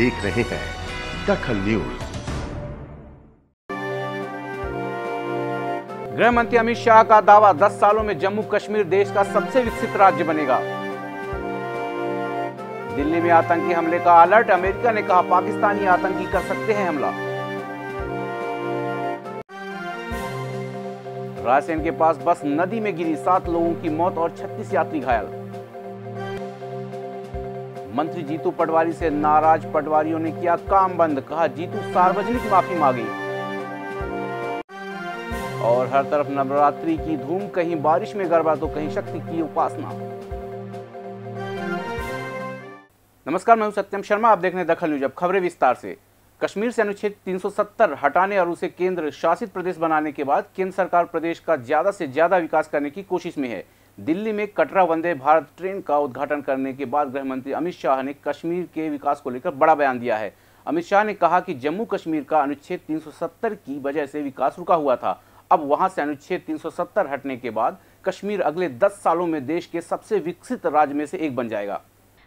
देख रहे हैं दखल न्यूज़। गृह मंत्री अमित शाह का दावा 10 सालों में जम्मू कश्मीर देश का सबसे विकसित राज्य बनेगा। दिल्ली में आतंकी हमले का अलर्ट, अमेरिका ने कहा पाकिस्तानी आतंकी कर सकते हैं हमला। रायसेन के पास बस नदी में गिरी, सात लोगों की मौत और 36 यात्री घायल। मंत्री जीतू पटवारी से नाराज़ पटवारियों ने किया काम बंद, कहा जीतू सार्वजनिक माफ़ी मांगी। और हर तरफ़ नवरात्रि की धूम, कहीं बारिश में गरबा तो कहीं शक्ति की उपासना। नमस्कार, मैं हूँ सत्यम शर्मा, आप देख रहे दखल न्यूज़। अब खबरें विस्तार से। कश्मीर से अनुच्छेद 370 हटाने और उसे केंद्र शासित प्रदेश बनाने के बाद केंद्र सरकार प्रदेश का ज़्यादा से ज़्यादा विकास करने की कोशिश में है। दिल्ली में कटरा वंदे भारत ट्रेन का उद्घाटन करने के बाद गृह मंत्री अमित शाह ने कश्मीर के विकास को लेकर बड़ा बयान दिया है। अमित शाह ने कहा कि जम्मू कश्मीर का अनुच्छेद 370 की वजह से विकास रुका हुआ था। अब वहाँ से अनुच्छेद 370 हटने के बाद कश्मीर अगले 10 सालों में देश के सबसे विकसित राज्य में से एक बन जाएगा।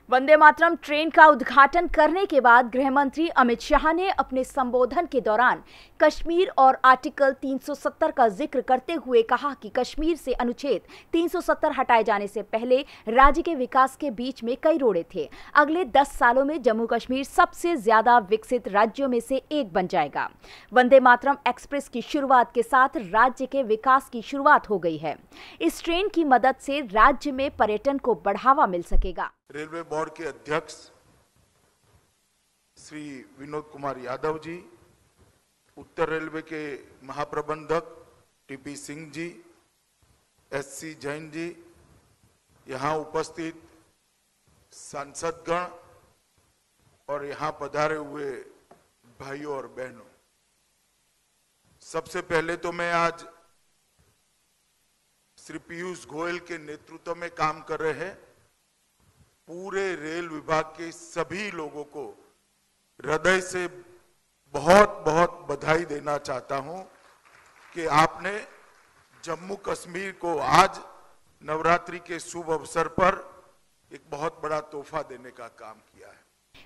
वंदे मातरम ट्रेन का उद्घाटन करने के बाद गृह मंत्री अमित शाह ने अपने संबोधन के दौरान कश्मीर और आर्टिकल 370 का ज़िक्र करते हुए कहा कि कश्मीर से अनुच्छेद 370 हटाए जाने से पहले राज्य के विकास के बीच में कई रोड़े थे। अगले 10 सालों में जम्मू कश्मीर सबसे ज़्यादा विकसित राज्यों में से एक बन जाएगा। वंदे मातरम एक्सप्रेस की शुरुआत के साथ राज्य के विकास की शुरुआत हो गई है। इस ट्रेन की मदद से राज्य में पर्यटन को बढ़ावा मिल सकेगा। रेलवे बोर्ड के अध्यक्ष श्री विनोद कुमार यादव जी, उत्तर रेलवे के महाप्रबंधक टीपी सिंह जी एससी जैन जी, यहाँ उपस्थित सांसदगण और यहाँ पधारे हुए भाइयों और बहनों। सबसे पहले तो मैं आज श्री पीयूष गोयल के नेतृत्व में काम कर रहे हैं। पूरे रेल विभाग के सभी लोगों को हृदय से बहुत बहुत बधाई देना चाहता हूँ कि आपने जम्मू कश्मीर को आज नवरात्रि के शुभ अवसर पर एक बहुत बड़ा तोहफा देने का काम किया है।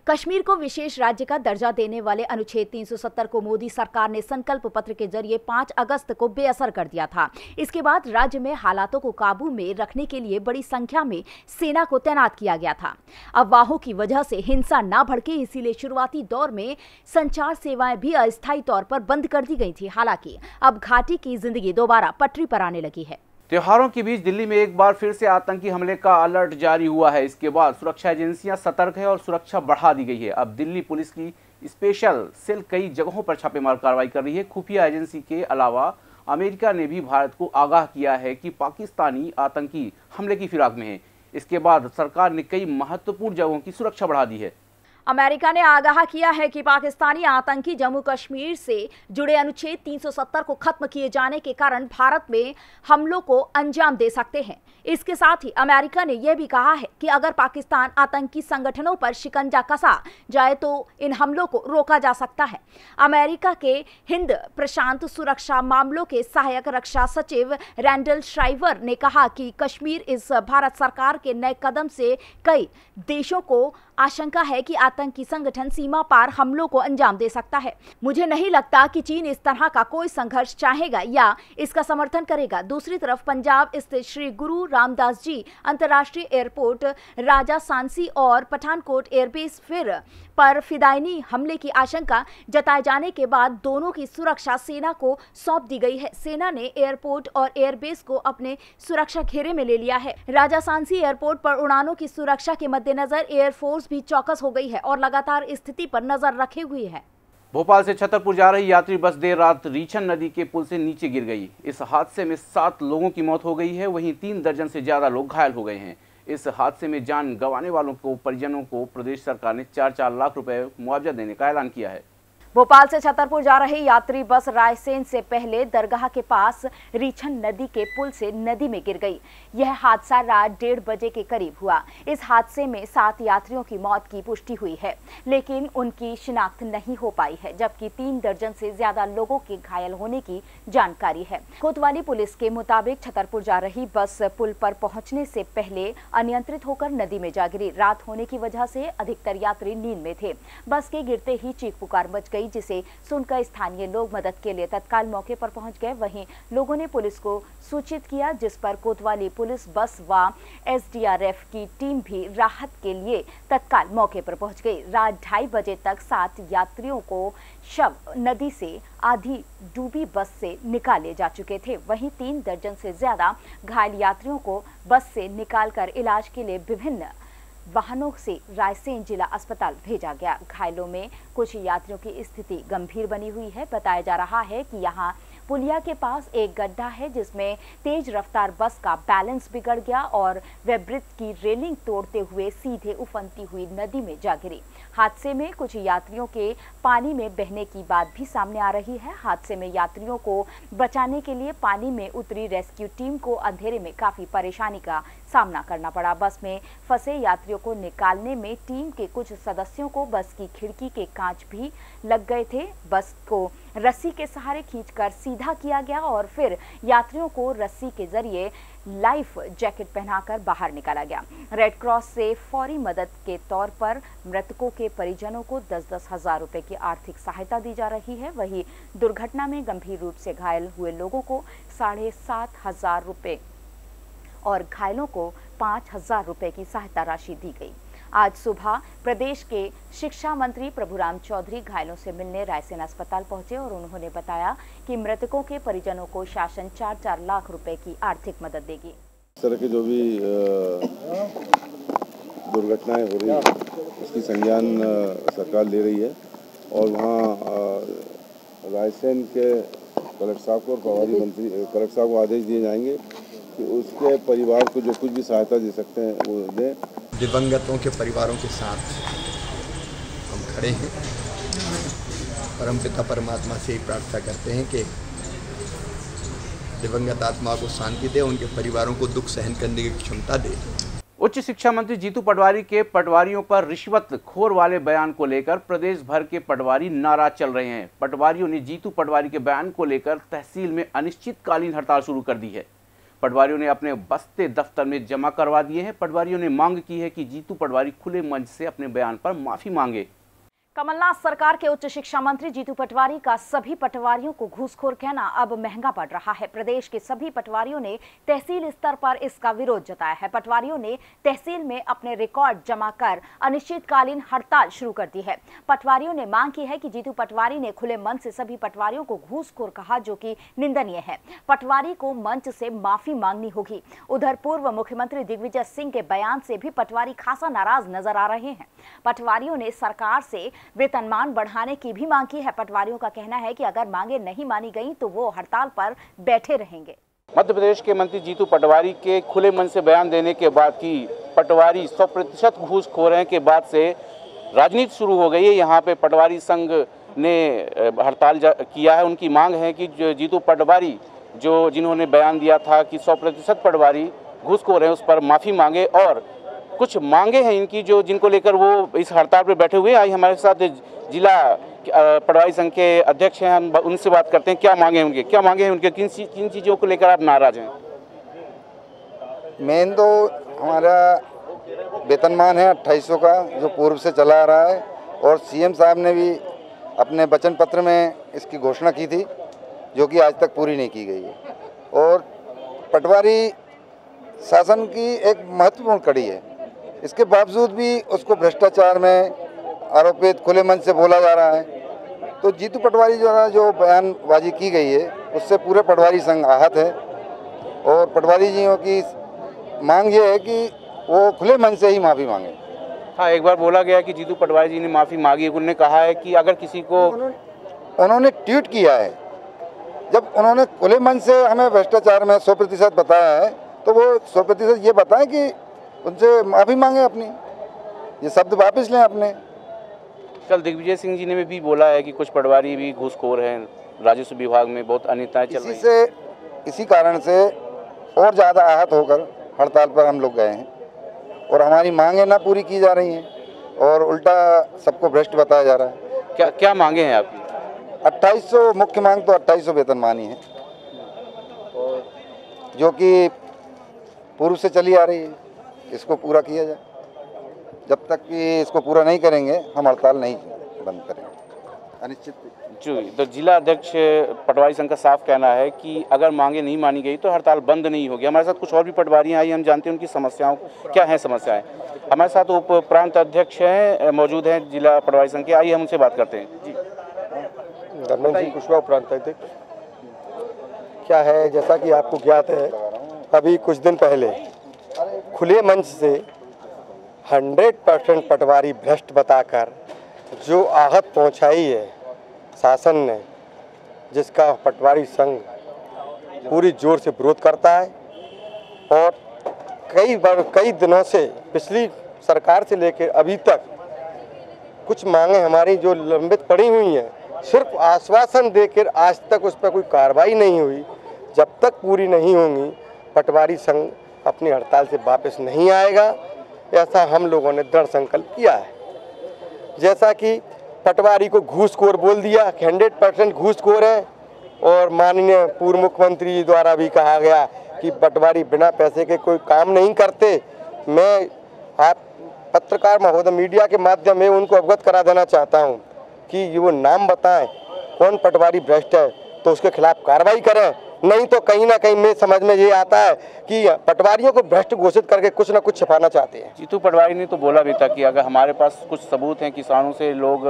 कश्मीर को विशेष राज्य का दर्जा देने वाले अनुच्छेद 370 को मोदी सरकार ने संकल्प पत्र के ज़रिए 5 अगस्त को बेअसर कर दिया था। इसके बाद राज्य में हालातों को काबू में रखने के लिए बड़ी संख्या में सेना को तैनात किया गया था। अफवाहों की वजह से हिंसा न भड़के, इसीलिए शुरुआती दौर में संचार सेवाएँ भी अस्थायी तौर पर बंद कर दी गई थी। हालाँकि अब घाटी की ज़िंदगी दोबारा पटरी पर आने लगी है। त्योहारों के बीच दिल्ली में एक बार फिर से आतंकी हमले का अलर्ट जारी हुआ है। इसके बाद सुरक्षा एजेंसियाँ सतर्क है और सुरक्षा बढ़ा दी गई है। अब दिल्ली पुलिस की स्पेशल सेल कई जगहों पर छापेमार कार्रवाई कर रही है। खुफिया एजेंसी के अलावा अमेरिका ने भी भारत को आगाह किया है कि पाकिस्तानी आतंकी हमले की फिराक में है। इसके बाद सरकार ने कई महत्वपूर्ण जगहों की सुरक्षा बढ़ा दी है। अमेरिका ने आगाह किया है कि पाकिस्तानी आतंकी जम्मू कश्मीर से जुड़े अनुच्छेद 370 को खत्म किए जाने के कारण भारत में हमलों को अंजाम दे सकते हैं। इसके साथ ही अमेरिका ने यह भी कहा है कि अगर पाकिस्तान आतंकी संगठनों पर शिकंजा कसा जाए तो इन हमलों को रोका जा सकता है। अमेरिका के हिंद प्रशांत सुरक्षा मामलों के सहायक रक्षा सचिव रैंडल श्राइवर ने कहा कि कश्मीर इस भारत सरकार के नए कदम से कई देशों को आशंका है कि आतंकी संगठन सीमा पार हमलों को अंजाम दे सकता है। मुझे नहीं लगता कि चीन इस तरह का कोई संघर्ष चाहेगा या इसका समर्थन करेगा। दूसरी तरफ़, पंजाब स्थित श्री गुरु रामदास जी, अंतर्राष्ट्रीय एयरपोर्ट, राजा सांसी और पठानकोट एयरबेस फिर पर फिदायनी हमले की आशंका जताए जाने के बाद दोनों की सुरक्षा सेना को सौंप दी गई है। सेना ने एयरपोर्ट और एयरबेस को अपने सुरक्षा घेरे में ले लिया है। राजा सांसी एयरपोर्ट पर उड़ानों की सुरक्षा के मद्देनजर एयरफोर्स भी चौकस हो गई है और लगातार स्थिति पर नज़र रखे हुई है। भोपाल से छतरपुर जा रही यात्री बस देर रात रीछन नदी के पुल से नीचे गिर गई। इस हादसे में सात लोगों की मौत हो गई है, वहीं तीन दर्जन से ज़्यादा लोग घायल हो गए हैं। इस हादसे में जान गंवाने वालों को परिजनों को प्रदेश सरकार ने चार चार लाख रुपए मुआवजा देने का ऐलान किया है। भोपाल से छतरपुर जा रही यात्री बस रायसेन से पहले दरगाह के पास रीछन नदी के पुल से नदी में गिर गई। यह हादसा रात डेढ़ बजे के करीब हुआ। इस हादसे में सात यात्रियों की मौत की पुष्टि हुई है, लेकिन उनकी शिनाख्त नहीं हो पाई है, जबकि तीन दर्जन से ज़्यादा लोगों के घायल होने की जानकारी है। कोतवाली पुलिस के मुताबिक छतरपुर जा रही बस पुल पर पहुँचने से पहले अनियंत्रित होकर नदी में जा गिरी। रात होने की वजह से अधिकतर यात्री नींद में थे। बस के गिरते ही चीख पुकार मच गई। जिसे सुनकर स्थानीय लोग मदद के लिए तत्काल मौके पर पहुँच गए। वहीं लोगों ने पुलिस को सूचित किया, जिस पर कोतवाली पुलिस, बस व एसडीआरएफ की टीम भी राहत के लिए तत्काल मौके पर पहुँच गई। रात ढाई बजे तक सात यात्रियों को शव नदी से आधी डूबी बस से निकाले जा चुके थे। वहीं तीन दर्जन से ज़्यादा घायल यात्रियों को बस से निकालकर इलाज के लिए विभिन्न वाहनों से रायसेन जिला अस्पताल भेजा गया। घायलों में कुछ यात्रियों की स्थिति गंभीर बनी हुई है। बताया जा रहा है कि यहाँ पुलिया के पास एक गड्ढा है जिसमें तेज रफ्तार बस का बैलेंस बिगड़ गया और वह ब्रिज की रेलिंग तोड़ते हुए सीधे उफनती हुई नदी में जा गिरी। हादसे में कुछ यात्रियों के पानी में बहने की बात भी सामने आ रही है। हादसे में यात्रियों को बचाने के लिए पानी में उतरी रेस्क्यू टीम को अंधेरे में काफ़ी परेशानी का सामना करना पड़ा। बस में फंसे यात्रियों को निकालने में टीम के कुछ सदस्यों को बस की खिड़की के कांच भी लग गए थे। बस को रस्सी के सहारे खींचकर सीधा किया गया और फिर यात्रियों को रस्सी के ज़रिए लाइफ जैकेट पहनाकर बाहर निकाला गया। रेड क्रॉस से फौरी मदद के तौर पर मृतकों के परिजनों को दस दस हज़ार रुपए की आर्थिक सहायता दी जा रही है। वहीं दुर्घटना में गंभीर रूप से घायल हुए लोगों को साढ़े सात हज़ार रुपए और घायलों को पाँच हज़ार रुपए की सहायता राशि दी गई। आज सुबह प्रदेश के शिक्षा मंत्री प्रभुराम चौधरी घायलों से मिलने रायसेन अस्पताल पहुँचे और उन्होंने बताया कि मृतकों के परिजनों को शासन चार चार लाख रुपए की आर्थिक मदद देगी। इस तरह की जो भी दुर्घटनाएँ हो रही हैं, उसकी संज्ञान सरकार ले रही है और वहाँ रायसेन के कलेक्टर साहब को और प्रभारी मंत्री, कलेक्टर साहब को आदेश दिए जाएँगे कि उसके परिवार को जो कुछ भी सहायता दे सकते हैं वो दें। दिवंगतों के परिवारों के साथ हम खड़े हैं परम पिता परमात्मा से ही प्रार्थना करते हैं कि दिवंगत आत्मा को शांति दे उनके परिवारों को दुख सहन करने की क्षमता दे। उच्च शिक्षा मंत्री जीतू पटवारी के पटवारियों पर रिश्वत खोर वाले बयान को लेकर प्रदेश भर के पटवारी नाराज़ चल रहे हैं। पटवारियों ने जीतू पटवारी के बयान को लेकर तहसील में अनिश्चितकालीन हड़ताल शुरू कर दी है। पटवारियों ने अपने बस्ते दफ्तर में जमा करवा दिए हैं। पटवारियों ने मांग की है कि जीतू पटवारी खुले मंच से अपने बयान पर माफ़ी मांगे। कमलनाथ सरकार के उच्च शिक्षा मंत्री जीतू पटवारी का सभी पटवारियों को घूसखोर कहना अब महँगा पड़ रहा है। प्रदेश के सभी पटवारियों ने तहसील स्तर पर इसका विरोध जताया है। पटवारियों ने तहसील में अपने रिकॉर्ड जमा कर अनिश्चितकालीन हड़ताल शुरू कर दी है। पटवारियों ने मांग की है कि जीतू पटवारी ने खुले मंच से सभी पटवारियों को घूसखोर कहा, जो की निंदनीय है। पटवारी को मंच से माफ़ी मांगनी होगी। उधर पूर्व मुख्यमंत्री दिग्विजय सिंह के बयान से भी पटवारी खासा नाराज़ नज़र आ रहे हैं। पटवारियों ने सरकार से वेतनमान बढ़ाने की भी मांग की है। पटवारियों का कहना है कि अगर मांगे नहीं मानी गई तो वो हड़ताल पर बैठे रहेंगे। मध्य प्रदेश के मंत्री जीतू पटवारी के खुले मन से बयान देने के बाद की पटवारी सौ प्रतिशत घूस खो रहे के बाद से राजनीति शुरू हो गई है। यहाँ पे पटवारी संघ ने हड़ताल किया है। उनकी मांग है कि जीतू पटवारी, जो जिन्होंने बयान दिया था कि सौ प्रतिशत पटवारी घूसखोर हैं उस पर माफ़ी मांगे और कुछ मांगे हैं इनकी जो जिनको लेकर वो इस हड़ताल पर बैठे हुए आई हमारे साथ जिला पटवारी संघ के अध्यक्ष हैं। हम उनसे बात करते हैं। क्या मांगे हैं उनके? क्या मांगे हैं उनके? किन किन चीज़ों को लेकर आप नाराज़ हैं? मेन तो हमारा वेतनमान है अट्ठाईस का, जो पूर्व से चला आ रहा है। और सीएम साहब ने भी अपने वचन पत्र में इसकी घोषणा की थी, जो कि आज तक पूरी नहीं की गई है। और पटवारी शासन की एक महत्वपूर्ण कड़ी है। इसके बावजूद भी उसको भ्रष्टाचार में आरोपित खुले मन से बोला जा रहा है। तो जीतू पटवारी जो है जो बयानबाजी की गई है उससे पूरे पटवारी संघ आहत है। और पटवारी जियों की मांग ये है कि वो खुले मन से ही माफ़ी मांगे। हाँ एक बार बोला गया कि जीतू पटवारी जी ने माफ़ी मांगी उन्होंने कहा है कि अगर किसी को उन्होंने ट्वीट किया है। जब उन्होंने खुले मन से हमें भ्रष्टाचार में सौ प्रतिशत बताया है तो वो सौ प्रतिशत ये बताएँ कि उनसे माफ़ी मांगे अपनी। ये शब्द वापस लें अपने। कल दिग्विजय सिंह जी ने भी बोला है कि कुछ पटवारी भी घूसखोर हैं। राजस्व विभाग में बहुत अनियमितताएँ चल रही हैं। से इसी कारण से और ज़्यादा आहत होकर हड़ताल पर हम लोग गए हैं। और हमारी मांगें ना पूरी की जा रही हैं और उल्टा सबको भ्रष्ट बताया जा रहा है। क्या क्या मांगे हैं आपकी 2800 मुख्य मांग तो 2800 वेतन मानी है। जो कि पूर्व से चली आ रही है। इसको पूरा किया जाए। जब तक कि इसको पूरा नहीं करेंगे हम हड़ताल नहीं बंद करेंगे। अनिश्चित जी तो जिला अध्यक्ष पटवारी संघ का साफ़ कहना है कि अगर मांगे नहीं मानी गई तो हड़ताल बंद नहीं होगी। हमारे साथ कुछ और भी पटवारियाँ आई हम जानते हैं उनकी समस्याओं क्या है समस्याएँ? हमारे साथ उप प्रांत अध्यक्ष हैं मौजूद हैं जिला पटवारी संघ के। आइए हम उनसे बात करते हैं। जी। धर्मेंद्र सिंह कुशवाहा प्रांत अध्यक्ष क्या है? जैसा कि आपको ज्ञात है अभी कुछ दिन पहले खुले मंच से 100 परसेंट पटवारी भ्रष्ट बताकर जो आहत पहुंचाई है शासन ने, जिसका पटवारी संघ पूरी ज़ोर से विरोध करता है और कई बार, कई दिनों से पिछली सरकार से लेकर अभी तक कुछ मांगे हमारी जो लंबित पड़ी हुई हैं, सिर्फ़ आश्वासन देकर आज तक उस पर कोई कार्रवाई नहीं हुई। जब तक पूरी नहीं होंगी, पटवारी संघ अपनी हड़ताल से वापस नहीं आएगा, ऐसा हम लोगों ने दृढ़ संकल्प किया है। जैसा कि पटवारी को घूसखोर बोल दिया कि हंड्रेड परसेंट घूसखोर है, और माननीय पूर्व मुख्यमंत्री द्वारा भी कहा गया कि पटवारी बिना पैसे के कोई काम नहीं करते। मैं आप पत्रकार महोदय मीडिया के माध्यम में उनको अवगत करा देना चाहता हूँ कि वो नाम बताएँ, कौन पटवारी भ्रष्ट है तो उसके खिलाफ कार्रवाई करें। नहीं तो कहीं ना कहीं में समझ में ये आता है कि पटवारियों को भ्रष्ट घोषित करके कुछ ना कुछ छिपाना चाहते हैं। जीतू पटवारी ने तो बोला भी था कि अगर हमारे पास कुछ सबूत हैं किसानों से लोग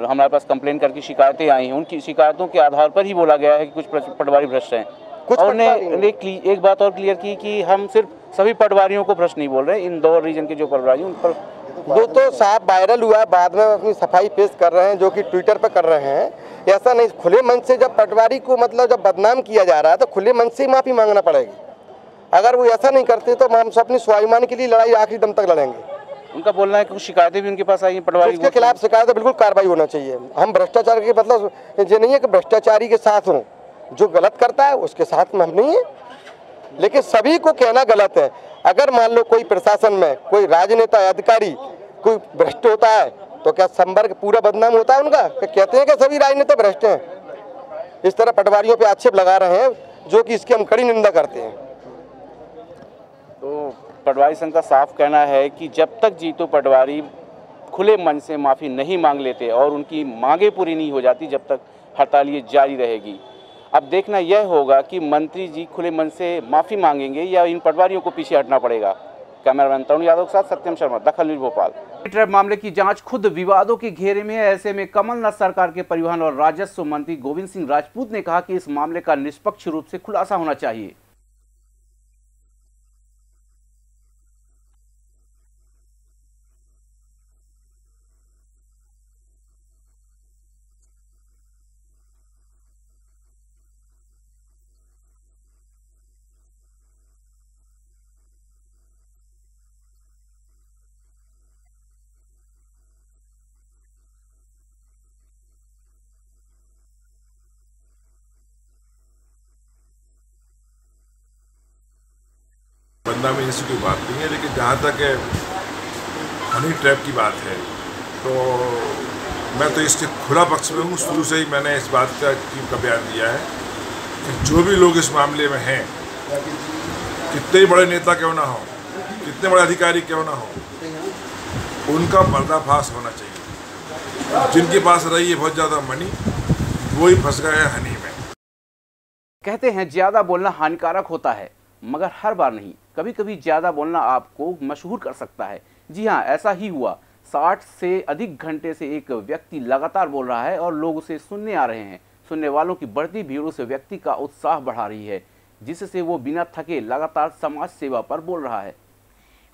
हमारे पास कंप्लेन करके शिकायतें आई हैं उनकी शिकायतों के आधार पर ही बोला गया है कि कुछ पटवारी भ्रष्ट हैं। कुछ और ने। एक, एक बात और क्लियर की कि हम सिर्फ़ सभी पटवारियों को भ्रष्ट नहीं बोल रहे हैं इंदौर रीजन के जो पटवारी उन पर वो तो साफ़ वायरल हुआ है बाद में अपनी सफ़ाई पेश कर रहे हैं जो कि ट्विटर पर कर रहे हैं। ऐसा नहीं खुले मन से जब पटवारी को मतलब जब बदनाम किया जा रहा है तो खुले मन से ही माफ़ी मांगना पड़ेगी। अगर वो ऐसा नहीं करते तो हम सब अपनी स्वाभिमान के लिए लड़ाई आखिरी दम तक लड़ेंगे। उनका बोलना है कि कुछ शिकायतें भी उनके पास आई हैं पटवारी उसके खिलाफ शिकायत बिल्कुल कार्रवाई होना चाहिए। हम भ्रष्टाचार के मतलब ये नहीं है कि भ्रष्टाचारी के साथ हों। जो गलत करता है उसके साथ में हम नहीं है। लेकिन सभी को कहना गलत है। अगर मान लो कोई प्रशासन में कोई राजनेता अधिकारी कोई भ्रष्ट होता है तो क्या संवर्ग पूरा बदनाम होता है उनका? कहते हैं कि सभी राजनेता भ्रष्ट हैं। इस तरह पटवारियों पे आक्षेप लगा रहे हैं, जो कि इसकी हम कड़ी निंदा करते हैं। तो पटवारी संघ का साफ़ कहना है कि जब तक जीतू पटवारी खुले मन से माफ़ी नहीं मांग लेते और उनकी मांगे पूरी नहीं हो जाती, जब तक हड़ताल ये जारी रहेगी। अब देखना यह होगा कि मंत्री जी खुले मन से माफ़ी मांगेंगे या इन पटवारियों को पीछे हटना पड़ेगा। कैमरामैन तरुण यादव के साथ सत्यम शर्मा, दखल न्यूज़ भोपाल। ट्रैप मामले की जाँच खुद विवादों के घेरे में है। ऐसे में कमलनाथ सरकार के परिवहन और राजस्व मंत्री गोविंद सिंह राजपूत ने कहा कि इस मामले का निष्पक्ष रूप से खुलासा होना चाहिए। जैसी कोई बात नहीं है, लेकिन जहाँ तक है हनी ट्रैप की बात है तो मैं तो इसके खुला पक्ष में हूँ। शुरू से ही मैंने इस बात का का बयान दिया है कि जो भी लोग इस मामले में हैं, कितने बड़े नेता क्यों ना हो, कितने बड़े अधिकारी क्यों ना हो, उनका पर्दाफाश होना चाहिए। जिनके पास रही है बहुत ज़्यादा मनी, वो ही फंस गए हनी में। कहते हैं, ज़्यादा बोलना हानिकारक होता है, मगर हर बार नहीं। कभी कभी ज़्यादा बोलना आपको मशहूर कर सकता है। जी हाँ ऐसा ही हुआ। साठ से अधिक घंटे से एक व्यक्ति लगातार बोल रहा है और लोग उसे सुनने आ रहे हैं। सुनने वालों की बढ़ती भीड़ उस व्यक्ति का उत्साह बढ़ा रही है, जिससे वो बिना थके लगातार समाज सेवा पर बोल रहा है।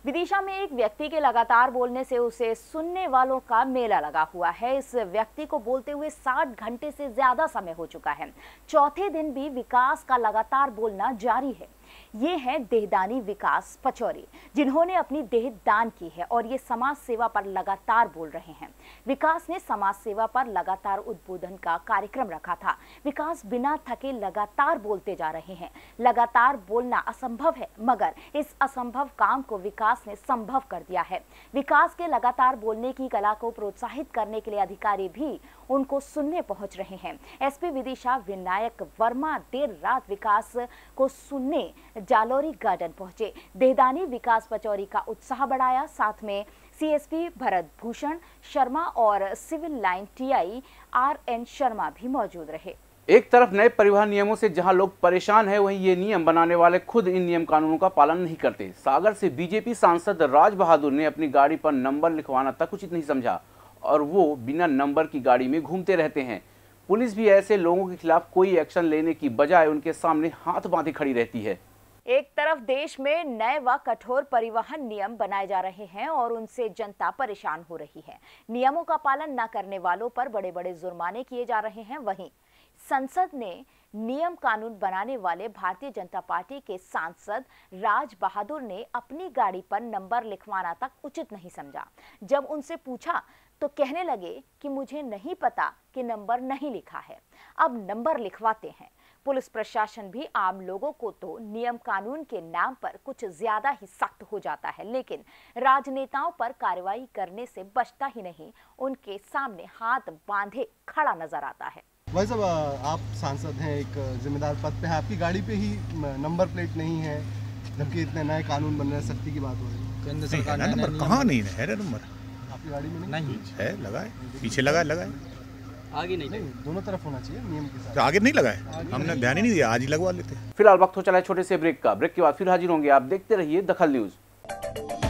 विदिशा में एक व्यक्ति के लगातार बोलने से उसे सुनने वालों का मेला लगा हुआ है। इस व्यक्ति को बोलते हुए 60 घंटे से ज़्यादा समय हो चुका है। चौथे दिन भी विकास का लगातार बोलना जारी है। ये हैं देहदानी विकास पचौरी, जिन्होंने अपनी देह दान की है और ये समाज सेवा पर लगातार बोल रहे हैं। विकास ने समाज सेवा पर लगातार उद्बोधन का कार्यक्रम रखा था। विकास बिना थके लगातार बोलते जा रहे हैं। लगातार बोलना असंभव है, मगर इस असंभव काम को विकास ने संभव कर दिया है। विकास के लगातार बोलने की कला को प्रोत्साहित करने के लिए अधिकारी भी उनको सुनने पहुँच रहे हैं। एसपी विदिशा विनायक वर्मा देर रात विकास को सुनने जालोरी गार्डन पहुँचे। देहदानी विकास पचौरी का उत्साह बढ़ाया। साथ में सीएसपी भरत भूषण शर्मा और civil line TI R N Sharma भी मौजूद रहे। एक तरफ़ नए परिवहन नियमों से जहाँ लोग परेशान हैं, वहीं ये नियम बनाने वाले खुद इन नियम कानूनों का पालन नहीं करते। सागर से बीजेपी सांसद राज बहादुर ने अपनी गाड़ी पर नंबर लिखवाना तक उचित नहीं समझा। और वो बिना नंबर की गाड़ी में घूमते रहते हैं। पुलिस भी ऐसे लोगों के खिलाफ कोई एक्शन लेने की बजाय उनके सामने हाथ बांधे खड़ी रहती है। एक तरफ़ देश में नए व कठोर परिवहन नियम बनाए जा रहे हैं और उनसे जनता परेशान हो रही है। नियमों का पालन न करने वालों पर बड़े बड़े जुर्माने किए जा रहे हैं। वहीं संसद ने नियम कानून बनाने वाले भारतीय जनता पार्टी के सांसद राज बहादुर ने अपनी गाड़ी पर नंबर लिखवाना तक उचित नहीं समझा। जब उनसे पूछा तो कहने लगे कि मुझे नहीं पता कि नंबर नहीं लिखा है। अब नंबर लिखवाते हैं। पुलिस प्रशासन भी आम लोगों को तो नियम कानून के नाम पर कुछ ज़्यादा ही सख्त हो जाता है लेकिन राजनेताओं पर कार्रवाई करने से बचता ही नहीं। उनके सामने हाथ बांधे खड़ा नज़र आता है। भाई साहब आप सांसद हैं एक जिम्मेदार पद पे हैं। आपकी गाड़ी पे ही नंबर प्लेट नहीं है जबकि इतने नए कानून बन रहे हैं सख्ती की बात हो रही है। केंद्र सरकार नंबर कहाँ नहीं है? नंबर। गाड़ी में नहीं? है लगाए पीछे लगा लगाए आगे नहीं, नहीं दोनों तरफ़ होना चाहिए नियम के साथ। तो आगे नहीं लगाए हमने ध्यान ही नहीं दिया आज ही लगवा लेते। फ़िलहाल वक्त हो चला है छोटे से ब्रेक का। ब्रेक के बाद फिर हाजिर होंगे आप। देखते रहिए दखल न्यूज़।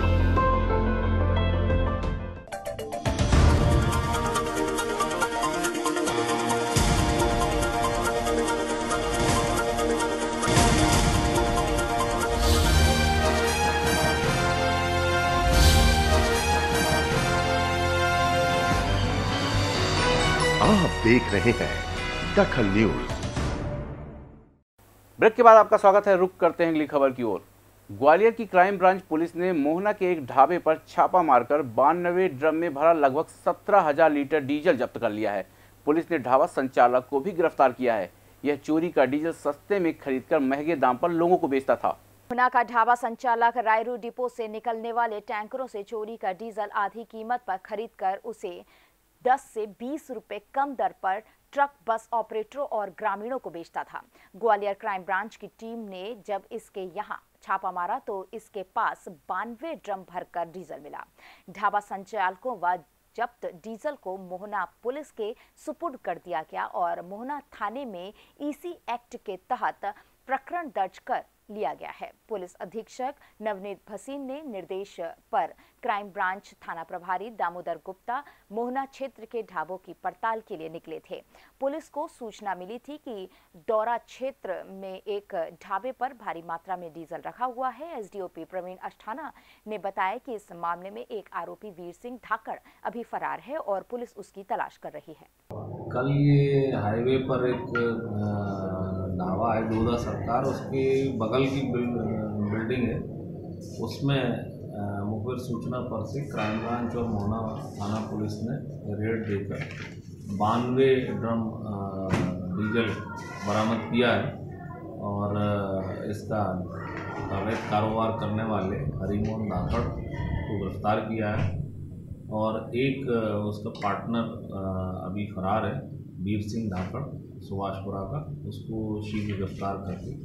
देख रहे हैं। दखल न्यूज़। ब्रेक के बाद आपका स्वागत है। रुक करते हैं अगली खबर की ओर। ग्वालियर की क्राइम ब्रांच पुलिस ने मोहना के एक ढाबे पर छापा मारकर बानवे ड्रम में भरा लगभग सत्रह हज़ार लीटर डीजल जब्त कर लिया है। पुलिस ने ढाबा संचालक को भी गिरफ़्तार किया है। यह चोरी का डीजल सस्ते में खरीदकर महँगे दाम पर लोगों को बेचता था। मोहना का ढाबा संचालक रायरू डिपो से निकलने वाले टैंकरों से चोरी का डीजल आधी कीमत पर खरीदकर उसे 10 से 20 रुपए कम दर पर ट्रक, बस ऑपरेटरों और ग्रामीणों को बेचता था। ग्वालियर क्राइम ब्रांच की टीम ने जब इसके यहाँ छापा मारा तो इसके पास बानवे ड्रम भरकर डीजल मिला। ढाबा संचालकों व जब्त डीजल को मोहना पुलिस के सुपुर्द कर दिया गया और मोहना थाने में ईसी एक्ट के तहत प्रकरण दर्ज कर लिया गया है। पुलिस अधीक्षक नवनीत भसीन ने निर्देश पर क्राइम ब्रांच थाना प्रभारी दामोदर गुप्ता मोहना क्षेत्र के ढाबों की पड़ताल के लिए निकले थे। पुलिस को सूचना मिली थी कि दौरा क्षेत्र में एक ढाबे पर भारी मात्रा में डीजल रखा हुआ है। एसडीओपी प्रवीण अष्ठाना ने बताया कि इस मामले में एक आरोपी वीर सिंह धाकड़ अभी फरार है और पुलिस उसकी तलाश कर रही है। कल ये हाईवे पर एक ढाबा है दूधा सरकार उसके बगल की बिल्डिंग है। उसमें मुखबिर सूचना पर से क्राइम ब्रांच और मोहना थाना पुलिस ने रेड देकर बानवे ड्रम डीजल बरामद किया है और इसका अवैध कारोबार करने वाले हरिमोहन धाकड़ को गिरफ़्तार किया है और एक उसका पार्टनर अभी फरार है। वीर सिंह धाकड़ सुभाषपुरा का उसको शीघ्र गिरफ़्तार करके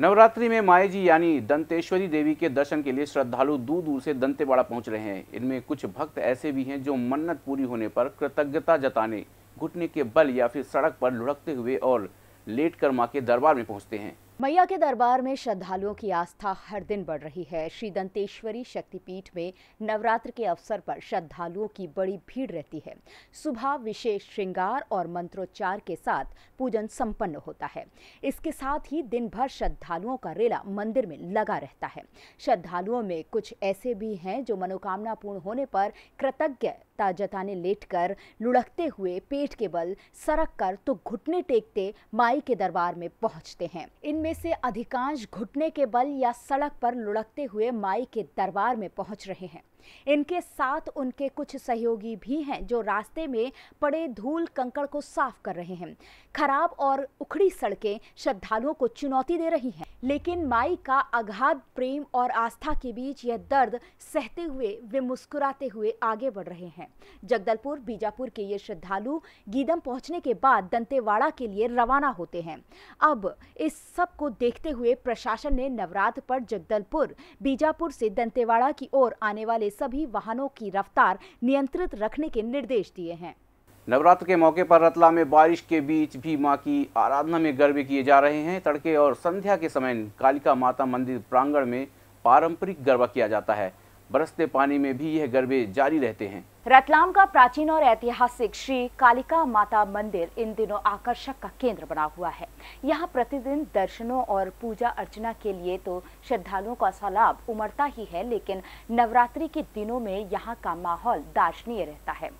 नवरात्रि में माए जी यानी दंतेश्वरी देवी के दर्शन के लिए श्रद्धालु दूर दूर से दंतेवाड़ा पहुँच रहे हैं। इनमें कुछ भक्त ऐसे भी हैं जो मन्नत पूरी होने पर कृतज्ञता जताने, घुटने के बल या फिर सड़क पर लुढ़कते हुए और लेट कर माँ के दरबार में पहुँचते हैं। मैया के दरबार में श्रद्धालुओं की आस्था हर दिन बढ़ रही है। श्री दंतेश्वरी शक्तिपीठ में नवरात्र के अवसर पर श्रद्धालुओं की बड़ी भीड़ रहती है। सुबह विशेष श्रृंगार और मंत्रोच्चार के साथ पूजन संपन्न होता है। इसके साथ ही दिन भर श्रद्धालुओं का रेला मंदिर में लगा रहता है। श्रद्धालुओं में कुछ ऐसे भी हैं जो मनोकामना पूर्ण होने पर कृतज्ञता जताने लेटकर लुढ़कते हुए पेट के बल सरक कर तो घुटने टेकते माई के दरबार में पहुँचते हैं। इनमें से अधिकांश घुटने के बल या सड़क पर लुढ़कते हुए माई के दरबार में पहुँच रहे हैं। इनके साथ उनके कुछ सहयोगी भी हैं जो रास्ते में पड़े धूल कंकड़ को साफ़ कर रहे हैं। खराब और उखड़ी सड़कें श्रद्धालुओं को चुनौती दे रही हैं। लेकिन माई का अगाध प्रेम और आस्था के बीच यह दर्द सहते हुए, वे मुस्कुराते हुए आगे बढ़ रहे हैं। जगदलपुर, बीजापुर के ये श्रद्धालु गीदम पहुँचने के बाद दंतेवाड़ा के लिए रवाना होते हैं। अब इस सबको देखते हुए प्रशासन ने नवरात्र पर जगदलपुर, बीजापुर से दंतेवाड़ा की ओर आने वाले सभी वाहनों की रफ्तार नियंत्रित रखने के निर्देश दिए हैं। नवरात्र के मौके पर रतला में बारिश के बीच भी माँ की आराधना में गरबे किए जा रहे हैं। तड़के और संध्या के समय कालिका माता मंदिर प्रांगण में पारंपरिक गरबा किया जाता है। बरसते पानी में भी यह गरबे जारी रहते हैं। रतलाम का प्राचीन और ऐतिहासिक श्री कालिका माता मंदिर इन दिनों आकर्षक का केंद्र बना हुआ है। यहाँ प्रतिदिन दर्शनों और पूजा अर्चना के लिए तो श्रद्धालुओं का सैलाब उमड़ता ही है, लेकिन नवरात्रि के दिनों में यहाँ का माहौल दार्शनीय रहता है।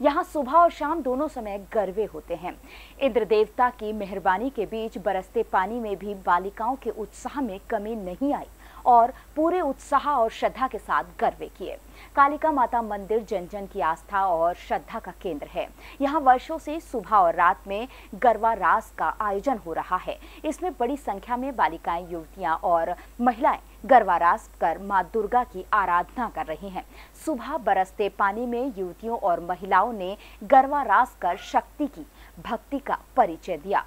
यहाँ सुबह और शाम दोनों समय गरबे होते हैं। इंद्र देवता की मेहरबानी के बीच बरसते पानी में भी बालिकाओं के उत्साह में कमी नहीं आई। और पूरे उत्साह और श्रद्धा के साथ गरबे किए। कालिका माता मंदिर जन जन की आस्था और श्रद्धा का केंद्र है। यहाँ वर्षों से सुबह और रात में गरबा रास का आयोजन हो रहा है। इसमें बड़ी संख्या में बालिकाएँ, युवतियाँ और महिलाएँ गरबा रास कर माँ दुर्गा की आराधना कर रही हैं। सुबह बरसते पानी में युवतियों और महिलाओं ने गरबा रास कर शक्ति की, भक्ति का परिचय दिया।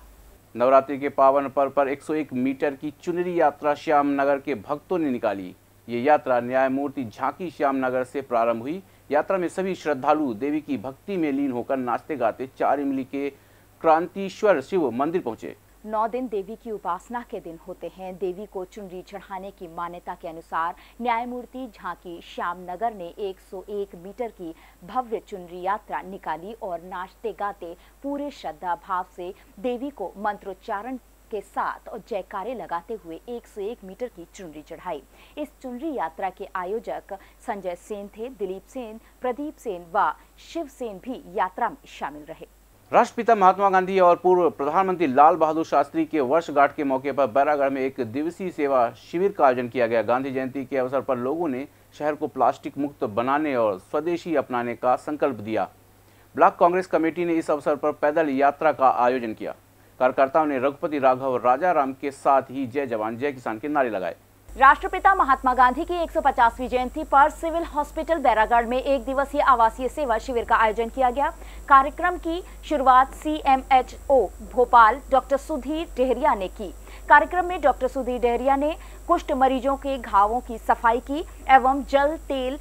नवरात्रि के पावन पर्व पर 101 मीटर की चुनरी यात्रा श्याम नगर के भक्तों ने निकाली। ये यात्रा न्यायमूर्ति झांकी श्याम नगर से प्रारंभ हुई। यात्रा में सभी श्रद्धालु देवी की भक्ति में लीन होकर नाचते गाते चार इमली के क्रांतिश्वर शिव मंदिर पहुँचे। नौ दिन देवी की उपासना के दिन होते हैं। देवी को चुनरी चढ़ाने की मान्यता के अनुसार न्यायमूर्ति झांकी श्यामनगर ने 101 मीटर की भव्य चुनरी यात्रा निकाली और नाचते गाते पूरे श्रद्धा भाव से देवी को मंत्रोच्चारण के साथ और जयकारे लगाते हुए 101 मीटर की चुनरी चढ़ाई। इस चुनरी यात्रा के आयोजक संजय सेन थे। दिलीप सेन, प्रदीप सेन व शिव सेन भी यात्रा में शामिल रहे। राष्ट्रपिता महात्मा गांधी और पूर्व प्रधानमंत्री लाल बहादुर शास्त्री के वर्षगांठ के मौके पर बैरागढ़ में एक दिवसीय सेवा शिविर का आयोजन किया गया। गांधी जयंती के अवसर पर लोगों ने शहर को प्लास्टिक मुक्त बनाने और स्वदेशी अपनाने का संकल्प दिया। ब्लॉक कांग्रेस कमेटी ने इस अवसर पर पैदल यात्रा का आयोजन किया। कार्यकर्ताओं ने रघुपति राघव राजा राम के साथ ही जय जवान, जय किसान के नारे लगाए। राष्ट्रपिता महात्मा गांधी की 150वीं जयंती पर सिविल हॉस्पिटल बैरागढ़ में एक दिवसीय आवासीय सेवा शिविर का आयोजन किया गया। कार्यक्रम की शुरुआत सीएमएचओ भोपाल डॉक्टर सुधीर डेहरिया ने की। कार्यक्रम में डॉक्टर सुधीर डेहरिया ने कुष्ठ मरीजों के घावों की सफ़ाई की एवं जल, तेल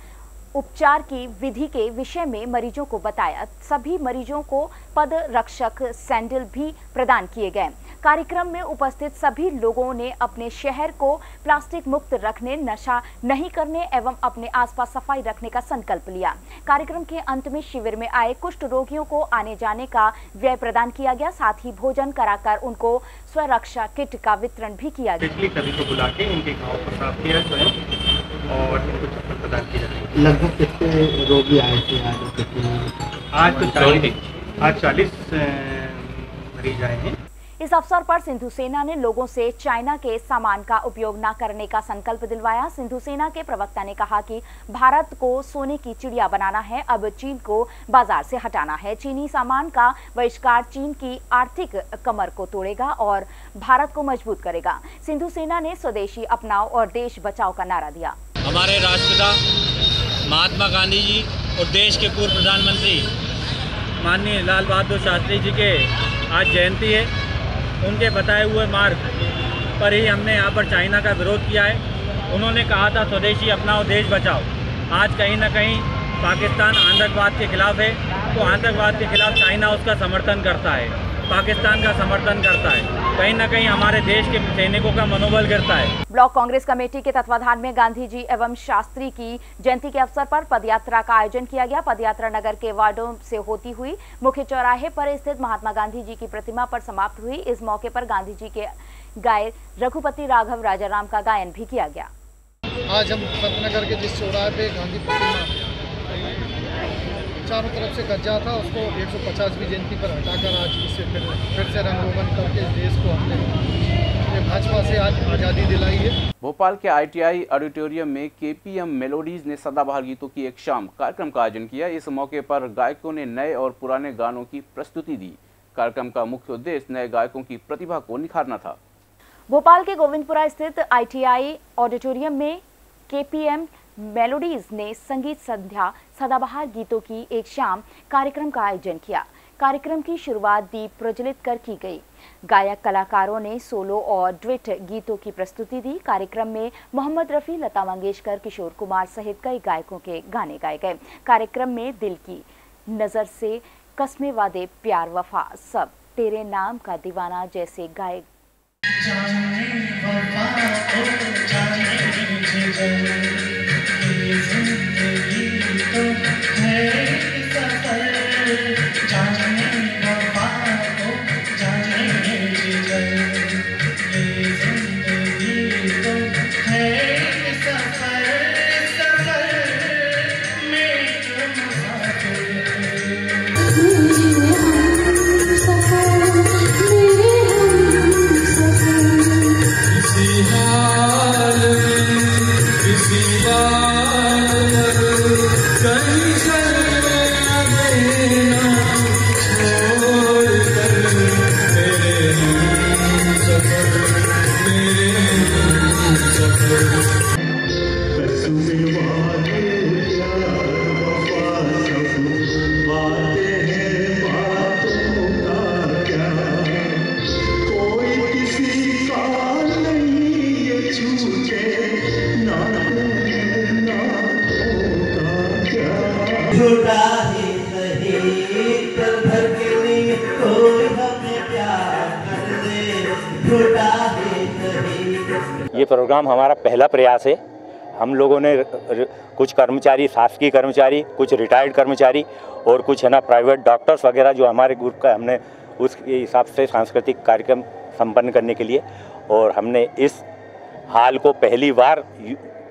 उपचार की विधि के विषय में मरीजों को बताया। सभी मरीजों को पद रक्षक सैंडल भी प्रदान किए गए। कार्यक्रम में उपस्थित सभी लोगों ने अपने शहर को प्लास्टिक मुक्त रखने नशा नहीं करने एवं अपने आसपास सफ़ाई रखने का संकल्प लिया। कार्यक्रम के अंत में शिविर में आए कुष्ठ रोगियों को आने जाने का व्यय प्रदान किया गया। साथ ही भोजन कराकर उनको स्वरक्षा किट का वितरण भी किया गया। सभी को बुला के इनके गाँव को साफ़ किया और इनको चप्पल प्रदान किया लगभग कितने रोगी आए थे आज आज तो चालीस। आज चालीस मरीज़ आए हैं। इस अवसर पर सिंधु सेना ने लोगों से चाइना के सामान का उपयोग न करने का संकल्प दिलवाया। सिंधु सेना के प्रवक्ता ने कहा कि भारत को सोने की चिड़िया बनाना है, अब चीन को बाज़ार से हटाना है। चीनी सामान का बहिष्कार चीन की आर्थिक कमर को तोड़ेगा और भारत को मज़बूत करेगा। सिंधु सेना ने स्वदेशी अपनाओ और देश बचाओ का नारा दिया। हमारे राष्ट्रपिता महात्मा गांधी जी और देश के पूर्व प्रधानमंत्री माननीय लाल बहादुर शास्त्री जी के आज जयंती है। उनके बताए हुए मार्ग पर ही हमने यहाँ पर चाइना का विरोध किया है। उन्होंने कहा था, स्वदेशी अपनाओ, देश बचाओ। आज कहीं ना कहीं पाकिस्तान आतंकवाद के खिलाफ है। तो आतंकवाद के खिलाफ चाइना उसका समर्थन करता है। पाकिस्तान का समर्थन करता है। कहीं ना कहीं हमारे देश के सैनिकों का मनोबल करता है। ब्लॉक कांग्रेस कमेटी के तत्वाधान में गांधी जी एवं शास्त्री की जयंती के अवसर पर पदयात्रा का आयोजन किया गया। पदयात्रा नगर के वार्डो से होती हुई मुख्य चौराहे पर स्थित महात्मा गांधी जी की प्रतिमा पर समाप्त हुई। इस मौके पर गांधी जी के गाय रघुपति राघव राजाराम का गायन भी किया गया। आज हम पंतनगर के जिस चौराहे पे गांधी प्रतिमा चारों तरफ़ से कब्जा था उसको 150वीं जयंती पर हटाकर आज इसे फिर फिर से रंग रोगन करके इस देश को हमने भाजपा से आज आज़ादी दिलाई है। भोपाल के आईटीआई ऑडिटोरियम में केपीएम मेलोडीज ने सदाबहार गीतों की एक शाम कार्यक्रम का आयोजन किया। इस मौके पर गायकों ने नए और पुराने गानों की प्रस्तुति दी। कार्यक्रम का मुख्य उद्देश्य नए गायकों की प्रतिभा को निखारना था। भोपाल के गोविंदपुरा स्थित आईटीआई ऑडिटोरियम में केपीएम मेलोडीज ने संगीत संध्या, सदाबहार गीतों की एक शाम कार्यक्रम का आयोजन किया। कार्यक्रम की शुरुआत दीप प्रज्वलित कर की गई। गायक कलाकारों ने सोलो और ड्विट गीतों की प्रस्तुति दी। कार्यक्रम में मोहम्मद रफी, लता मंगेशकर, किशोर कुमार सहित कई गायकों के गाने गाए गए। कार्यक्रम में दिल की नज़र से कस्मे वादे, प्यार वफा, सब तेरे नाम का दीवाना जैसे गाए ये प्रोग्राम हमारा पहला प्रयास है। हम लोगों ने कुछ कर्मचारी, शासकीय कर्मचारी, कुछ रिटायर्ड कर्मचारी और कुछ, है ना प्राइवेट डॉक्टर्स वगैरह जो हमारे ग्रुप का हमने उसके हिसाब से सांस्कृतिक कार्यक्रम संपन्न करने के लिए और हमने इस हाल को पहली बार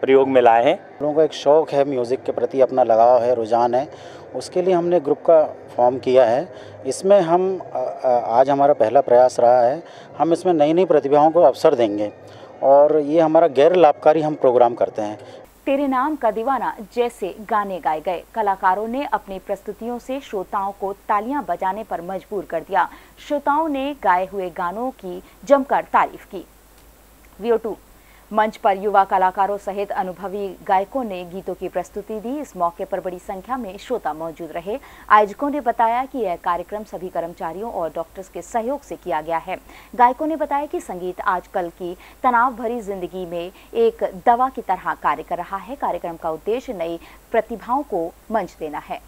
प्रयोग में लाए हैं। लोगों का एक शौक़ है म्यूज़िक के प्रति, अपना लगाव है, रुझान है उसके लिए हमने ग्रुप का फॉर्म किया है। इसमें हम आज हमारा पहला प्रयास रहा है। हम इसमें नई नई प्रतिभाओं को अवसर देंगे और ये हमारा गैर लाभकारी हम प्रोग्राम करते हैं। तेरे नाम का दीवाना जैसे गाने गाए गए। कलाकारों ने अपनी प्रस्तुतियों से श्रोताओं को तालियाँ बजाने पर मजबूर कर दिया। श्रोताओं ने गाए हुए गानों की जमकर तारीफ़ की। वीओ टू मंच पर युवा कलाकारों सहित अनुभवी गायकों ने गीतों की प्रस्तुति दी। इस मौके पर बड़ी संख्या में श्रोता मौजूद रहे। आयोजकों ने बताया कि यह कार्यक्रम सभी कर्मचारियों और डॉक्टर्स के सहयोग से किया गया है। गायकों ने बताया कि संगीत आजकल की तनाव भरी ज़िंदगी में एक दवा की तरह कार्य कर रहा है। कार्यक्रम का उद्देश्य नई प्रतिभाओं को मंच देना है।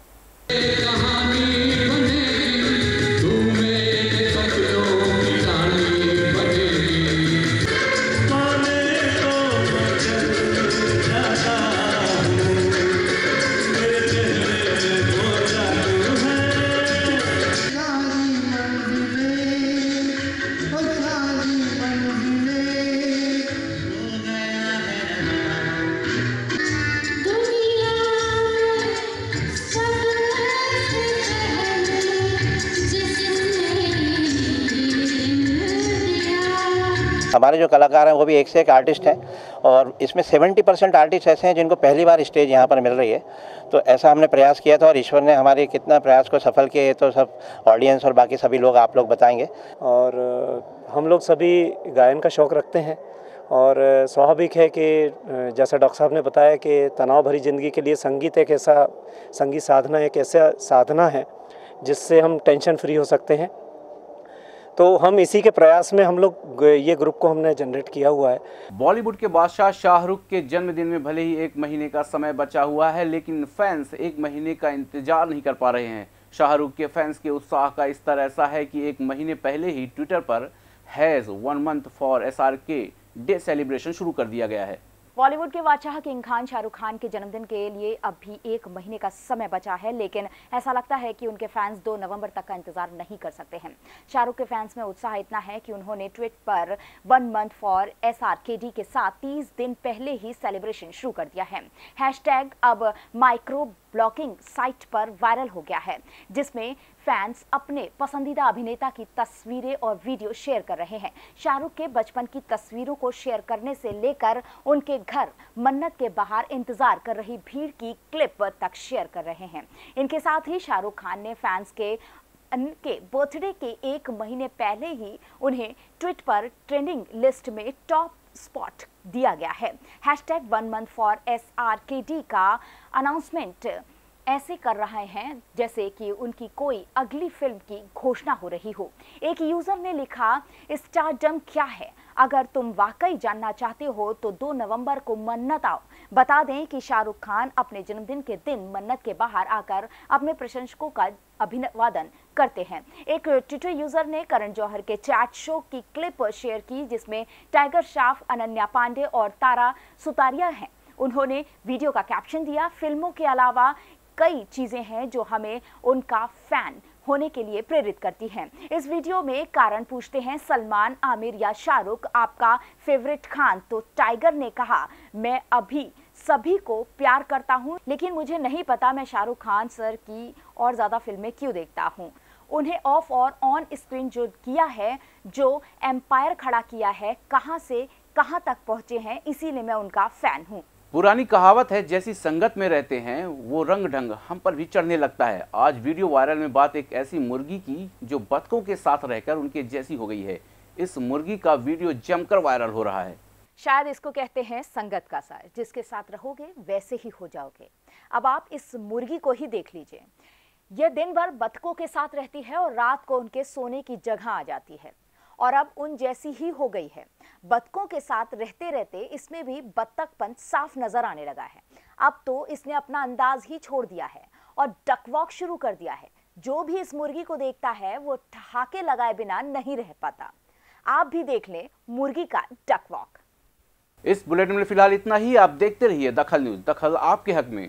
कलाकार हैं, वो भी एक से एक आर्टिस्ट हैं और इसमें 70 परसेंट आर्टिस्ट ऐसे हैं जिनको पहली बार स्टेज यहाँ पर मिल रही है। तो ऐसा हमने प्रयास किया था और ईश्वर ने हमारे कितना प्रयास को सफल किया तो सब ऑडियंस और बाकी सभी लोग आप लोग बताएँगे। और हम लोग सभी गायन का शौक़ रखते हैं और स्वाभाविक है कि जैसा डॉक्टर साहब ने बताया कि तनाव भरी ज़िंदगी के लिए संगीत एक ऐसा, संगीत साधना एक ऐसा साधना है जिससे हम टेंशन फ्री हो सकते हैं। तो हम इसी के प्रयास में हम लोग ये ग्रुप को हमने जनरेट किया हुआ है। बॉलीवुड के बादशाह शाहरुख के जन्मदिन में भले ही एक महीने का समय बचा हुआ है, लेकिन फैंस एक महीने का इंतज़ार नहीं कर पा रहे हैं। शाहरुख के फैंस के उत्साह का स्तर ऐसा है कि एक महीने पहले ही ट्विटर पर hash one month for S day celebration शुरू कर दिया गया है। बॉलीवुड के बादशाह किंग खान शाहरुख खान के जन्मदिन के लिए अब भी एक महीने का समय बचा है, लेकिन ऐसा लगता है कि उनके फैंस 2 नवंबर तक का इंतज़ार नहीं कर सकते हैं। शाहरुख के फैंस में उत्साह इतना है कि उन्होंने ट्वीट पर वन मंथ फॉर एस के साथ 30 दिन पहले ही सेलिब्रेशन शुरू कर दिया है। हैशटैग अब माइक्रो ब्लॉकिंग साइट पर वायरल हो गया है, जिसमें फैंस अपने पसंदीदा अभिनेता की तस्वीरें और वीडियो शेयर कर रहे हैं। शाहरुख के बचपन की तस्वीरों को शेयर करने से लेकर उनके घर, मन्नत के बाहर इंतज़ार कर रही भीड़ की क्लिप तक शेयर कर रहे हैं। इनके साथ ही शाहरुख खान ने फैंस के उनके बर्थडे के एक महीने पहले ही उन्हें ट्विट पर ट्रेंडिंग लिस्ट में टॉप स्पॉट दिया गया है। Hashtag one month for S के का अनाउंसमेंट ऐसे कर रहे हैं जैसे कि उनकी कोई अगली फ़िल्म की घोषणा हो रही हो। एक यूज़र ने लिखा स्टारडम क्या है? अगर तुम वाकई जानना चाहते हो तो 2 नवंबर को मन्नत आओ। बता दें कि शाहरुख खान अपने जन्मदिन के दिन मन्नत के बाहर आकर अपने प्रशंसकों का अभिवादन करते हैं। एक ट्विटर यूज़र ने करण जौहर के चैट शो की क्लिप शेयर की, जिसमें टाइगर श्राफ अनन्या पांडे और तारा सुतारिया हैं। उन्होंने वीडियो का कैप्शन दिया। फ़िल्मों के अलावा कई चीज़ें हैं जो हमें उनका फ़ैन होने के लिए प्रेरित करती हैं। इस वीडियो में कारण पूछते हैं सलमान, आमिर या शाहरुख, आपका फेवरेट खान। तो टाइगर ने कहा, मैं अभी सभी को प्यार करता हूँ, लेकिन मुझे नहीं पता मैं शाहरुख खान सर की और ज़्यादा फ़िल्में क्यों देखता हूँ। उन्हें ऑफ़ और ऑन स्क्रीन जो किया है, जो एम्पायर खड़ा किया है, कहाँ से कहाँ तक पहुँचे हैं, इसीलिए मैं उनका फ़ैन हूँ। पुरानी कहावत है, जैसी संगत में रहते हैं, वो रंग ढंग हम पर भी चढ़ने लगता है। आज वीडियो वायरल में बात एक ऐसी मुर्गी की, जो बतकों के साथ रहकर उनके जैसी हो गई है। इस मुर्गी का वीडियो जमकर वायरल हो रहा है। शायद इसको कहते हैं संगत का सार। जिसके साथ रहोगे, वैसे ही हो जाओगे। अब आप इस मुर्गी को ही देख लीजिए। यह दिन भर बतकों के साथ रहती है और रात को उनके सोने की जगह आ जाती है। और अब उन जैसी ही हो गई है। बतकों के साथ रहते रहते इसमें भी बत्तखपन साफ़ नज़र आने लगा है। अब तो इसने अपना अंदाज ही छोड़ दिया है और डकवॉक शुरू कर दिया है। जो भी इस मुर्गी को देखता है, वो ठहाके लगाए बिना नहीं रह पाता। आप भी देख लें मुर्गी का डकवॉक इस बुलेटिन में फ़िलहाल इतना ही। आप देखते रहिए दखल न्यूज़। दखल आपके हक में।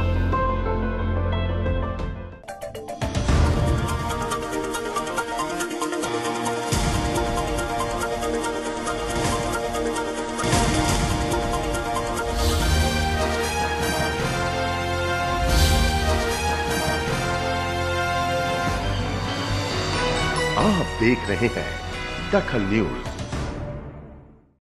रहे हैं। दखल न्यूज़।